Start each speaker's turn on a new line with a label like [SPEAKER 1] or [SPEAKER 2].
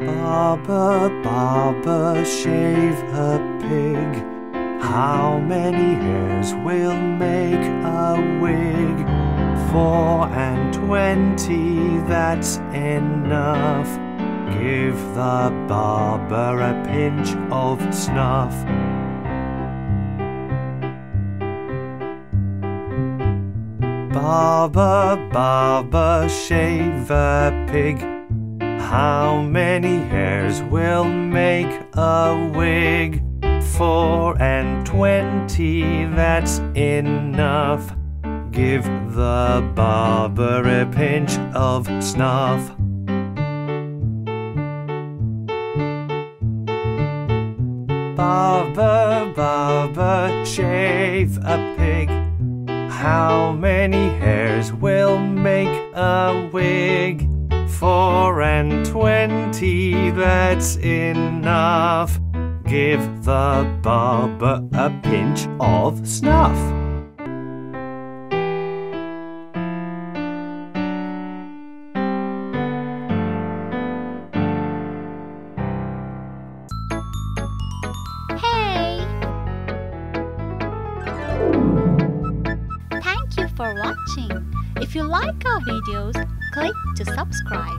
[SPEAKER 1] Barber, barber, shave a pig. How many hairs will make a wig? Four and twenty, that's enough. Give the barber a pinch of snuff. Barber, barber, shave a pig. How many hairs will make a wig? Four and twenty, that's enough. Give the barber a pinch of snuff. Barber, barber, shave a pig. How many hairs will make a wig? And twenty, that's enough. Give the barber a pinch of snuff.
[SPEAKER 2] Hey! Thank you for watching. If you like our videos, click to subscribe.